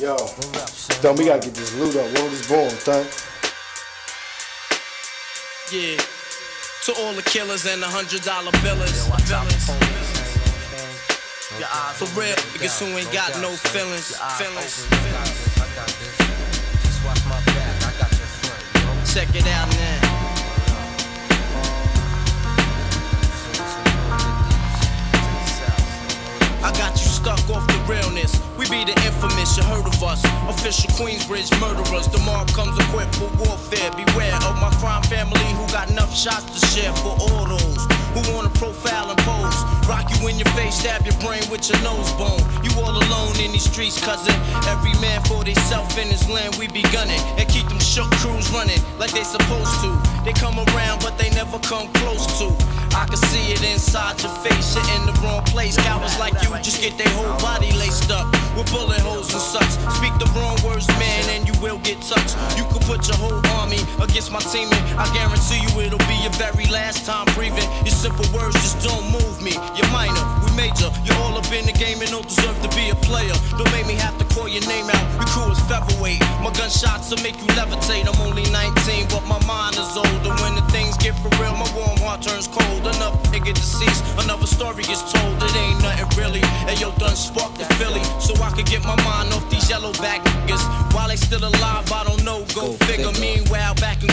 Yo, Dumb, we gotta get this loot up. What was born, son? Yeah. To all the killers and the hundred dollar billers. For real, niggas who ain't got no feelings. Feelings. Check it out The infamous, you heard of us. Official Queensbridge murderers. Mobb comes equipped for warfare. Beware of my crime family who got enough shots to share for all those who wanna profile and pose. Rock you in your face, stab your brain with your nose bone. You all alone in these streets, cousin. Every man for theyself in his land, we be gunning. And keep them shook crews running like they supposed to. They come around, but they never come close to. I can see it inside your face, you're in the wrong place. Cowards like you just get their whole body laced up with bullet holes and such. Speak the wrong words, man, and you will get touched. You could put your whole army against my team, and I guarantee you it'll be your very last time breathing. Your simple words just don't move me. You're minor, we major. You're all up in the game and don't deserve to be a player. Don't make me have to call your name out. Your crew is featherweight. My gunshots will make you levitate. I'm only 19, but my mind is older. When the things get for real, Another nigga deceased, another story is told. It ain't nothing really. And yo, done sparked the Philly, so I could get my mind off these yellow back niggas. While they still alive, I don't know. Go, figure. Meanwhile, back in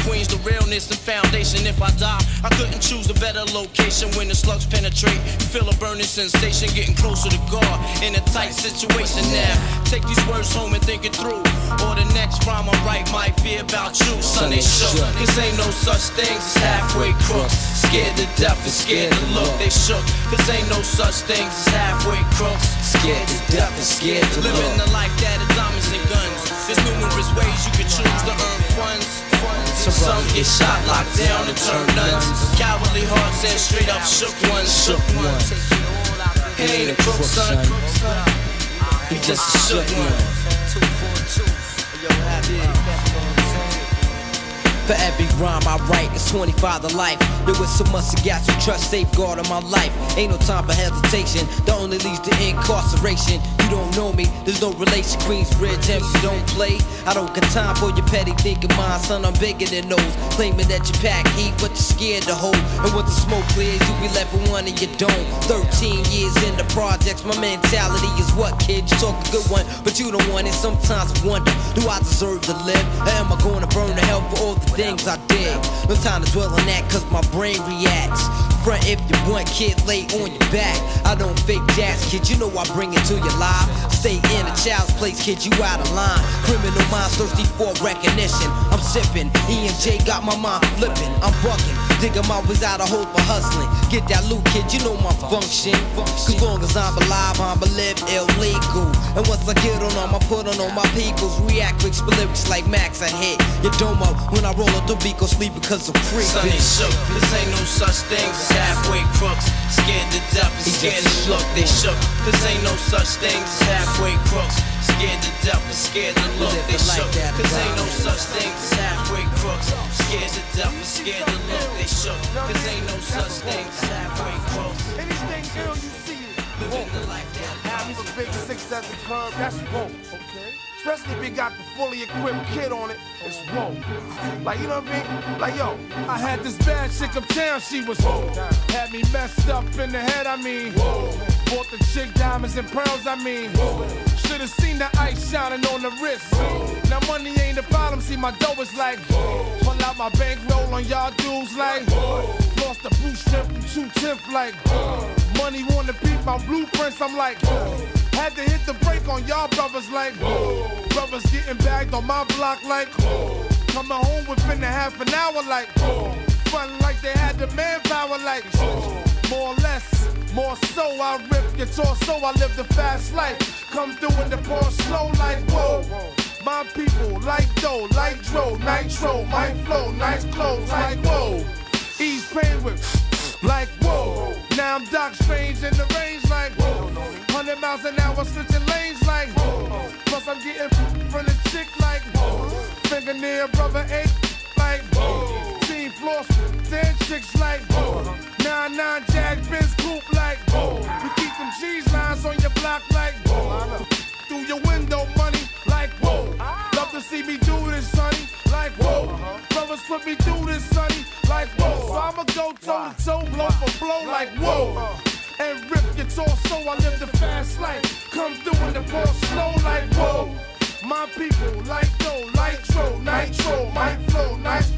Queens, the realness and foundation. If I die, I couldn't choose a better location when the slugs penetrate. You feel a burning sensation, getting closer to God in a tight situation now. Take these words home and think it through. Or the next rhyme I write might be about you, son. They shook. Cause ain't no such things as halfway crooks. Scared to death and scared to look. They shook. Cause ain't no such things as halfway crooks. Scared to death and scared to look. Living the life that is diamonds and guns. There's numerous get shot, locked down, and turn nuns. Cowardly hearts and straight up shook ones. Shook ones. He ain't a crook, son. He just a shook one. For every rhyme I write, it's 25 to life. There was so much I got to trust, safeguard on my life. Ain't no time for hesitation, that only leads to incarceration. You don't know me, there's no relation. Queensbridge, and you don't play. I don't got time for your petty thinking, mind, son. I'm bigger than those. Claiming that you pack heat, but you're scared to hold. And once the smoke clears, you be left with one and you don't. 13 years in the projects, my mentality is what, kid? You talk a good one, but you don't want it. Sometimes I wonder, do I deserve to live? Or am I going to burn to hell for all the things I did? No time to dwell on that, cause my brain reacts. Front if you want, kid, lay on your back. I don't fake jazz, kid, you know I bring it to your life. Stay in a child's place, kid, you out of line. Criminal minds thirsty for recognition. I'm sipping, E and J got my mind flipping. I'm bucking, my ways out of hope for hustling. Get that loot, kid, you know my function. Cause long as I'm alive, I'm live illegal. And once I get on them, I put on all my peoples. React quick, split lyrics like Max, I hit your dome up. When I roll up the beat, go sleep because I'm free. Son, shook. Cause ain't no such thing as halfway crooks. Scared to death and scared to look. They shook. Cause ain't no such thing as halfway crooks. Scared to death and scared to look. They shook. Cause ain't no such thing as halfway crooks. Scared to death and scared to look. They shook. Cause ain't no such thing as halfway crooks. Anything girl, you see it. Living the life that Have a big six at the curb, that's whoa. Okay. Especially if you got the fully equipped kid on it, it's whoa. Like, you know what I mean? Like, yo, I had this bad chick uptown, she was whoa. Had me messed up in the head, I mean. Whoa. Diamonds and pearls, I mean. Whoa. Should've seen the ice shining on the wrist. Now money ain't the problem, see my dough is like. Pull out my bankroll on y'all dudes like. Lost the boost strip from two tenth like. Money wanna beat my blueprints, I'm like. Had to hit the brake on y'all brothers like. Brothers getting bagged on my block like. Coming home within a half an hour like. Fun like they had the manpower like. More or less, more so I rip your torso, I live the fast life. Come through in the Porsche slow like whoa. My people like dough, like dro, nitro, my flow, nice clothes like whoa. Ease pain with like whoa. Now I'm Doc Strange in the range like whoa. 100 miles an hour switching lanes like whoa. Plus I'm getting from the chick like whoa. Finger near brother eight like whoa. Team floss, man chicks like boom. Nine nine Jag Benz coupe like boom. You keep them cheese lines on your block like boom. Through your window money like whoa. Love to see me do this, sonny. Like whoa. Brothers put me through this, sonny. Like whoa. So I'ma go toe to toe, blow for blow like whoa. And rip your torso, I live the fast life. Come through in the ball slow like whoa. My people, like though, nitro, nitro, might flow, nitro.